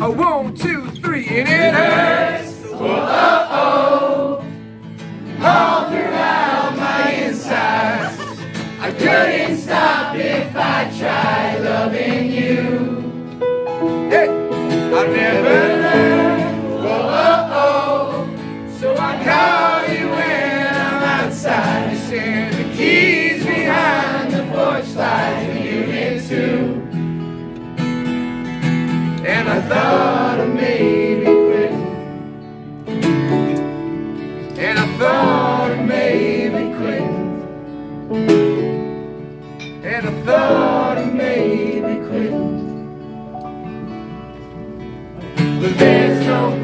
A one, two, three, and it hurts. All throughout my insides. I couldn't stop if I tried loving you. Hey, I never learned. Whoa, oh, oh. So I call you when I'm outside. I thought of maybe quitting. And I thought of maybe quitting. And I thought of maybe quitting. But there's no.